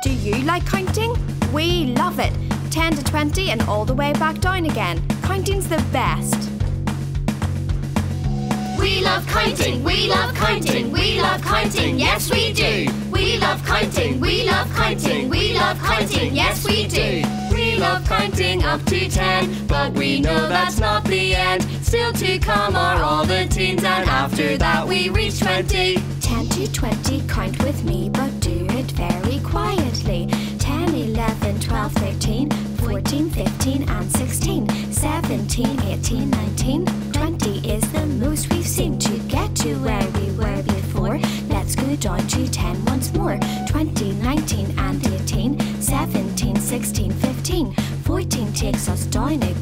Do you like counting? We love it. 10 to 20 and all the way back down again. Counting's the best. We love counting, we love counting, we love counting, yes we do. We love counting, we love counting, we love counting, yes we do. We love counting up to ten, but we know that's not the end. Still to come are all the teens, and after that we reach twenty. 10 to 20, count with me, but 13, 14, 15, and 16, 17, 18, 19, 20 is the most we've seen to get to where we were before. Let's go down to 10 once more. 20, 19, and 18, 17, 16, 15, 14 takes us down again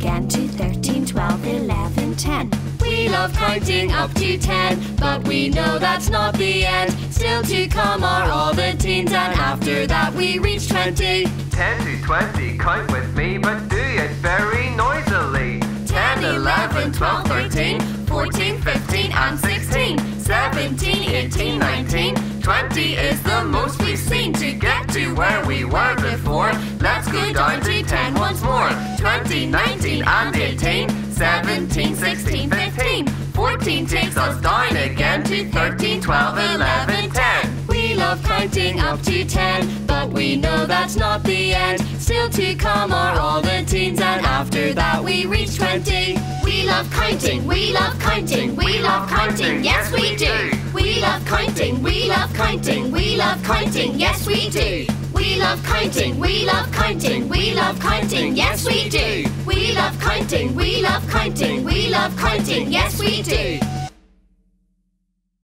Love counting up to ten, but we know that's not the end. Still to come are all the teens, and after that we reach twenty. 10 to 20, count with me, but do it very noisily. 10, 11, 12, 13, 14, 15, and 16, 17, 18, 19, 20 is the most we've seen to get to where we were before. Let's go down to 10 once more. 20, 19, and 18, 17, 16, 15, 14 takes us down again to 13, 12, 11, 10. We love counting up to 10, but we know that's not the end. Still to come are all the teens, and after that we reach 20. We love counting, we love counting, we love counting, yes we do. We love counting, we love counting, we love counting, yes we do. We love counting, we love counting, we love counting, yes we do. We love counting, we love counting, we love counting, yes we do.